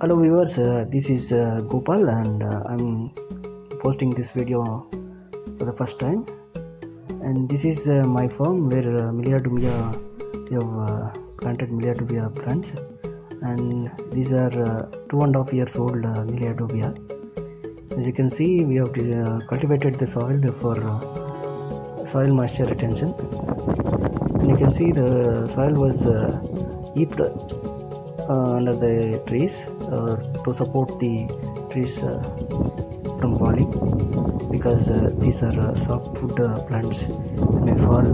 hello viewers uh, this is uh, gopal and uh, i'm posting this video for the first time. And this is uh, my farm where uh, Melia dubia we have uh, planted Melia dubia plants. And these are uh, two and a half years old uh, Melia dubia as you can see we have cultivated the soil for soil moisture retention. And you can see the soil was heaped under the trees uh, to support the trees uh, from falling because uh, these are uh, soft food uh, plants. They may fall uh,